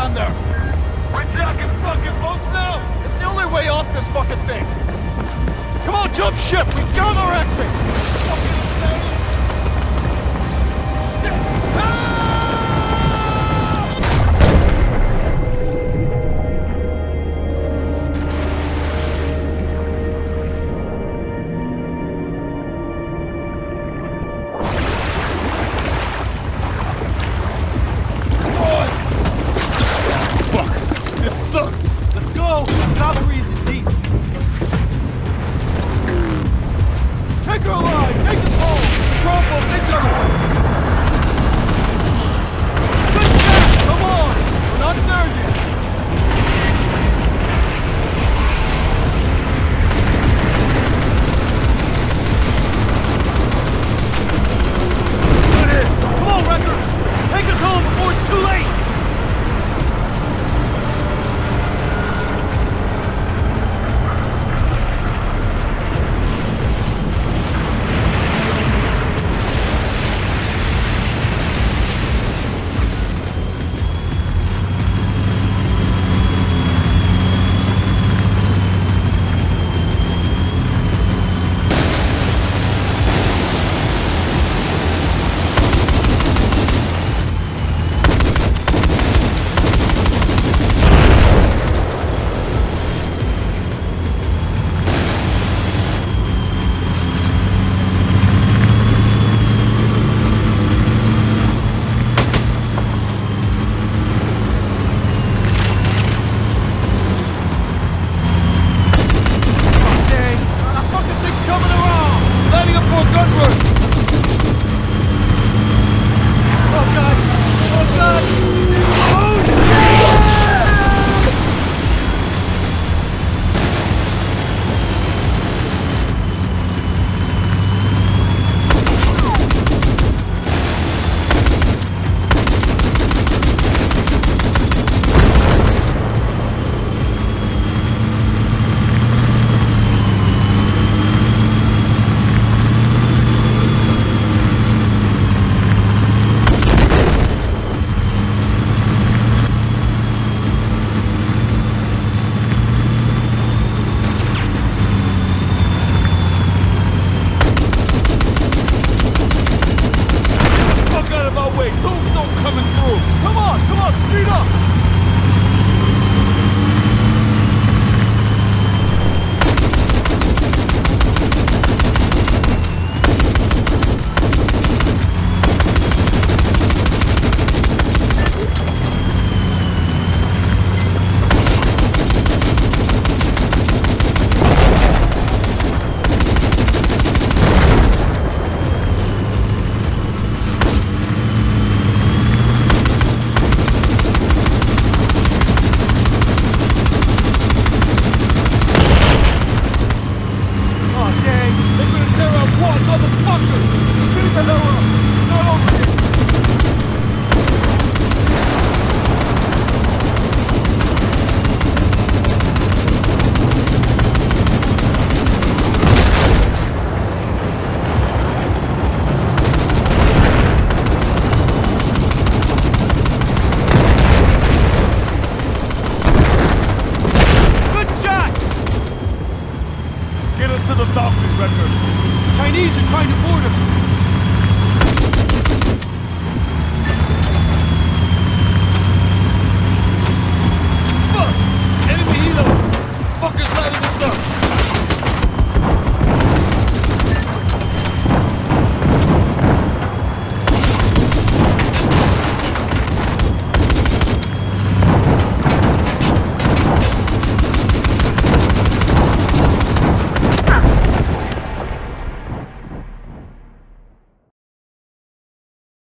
down there! We're docking fucking boats now! It's the only way off this fucking thing! Come on, jump ship! We got our exit! Motherfucker! Speed to lower! Not over here! Valkyrie, Redford. Chinese are trying to board him.